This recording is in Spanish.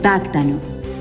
Táctanos.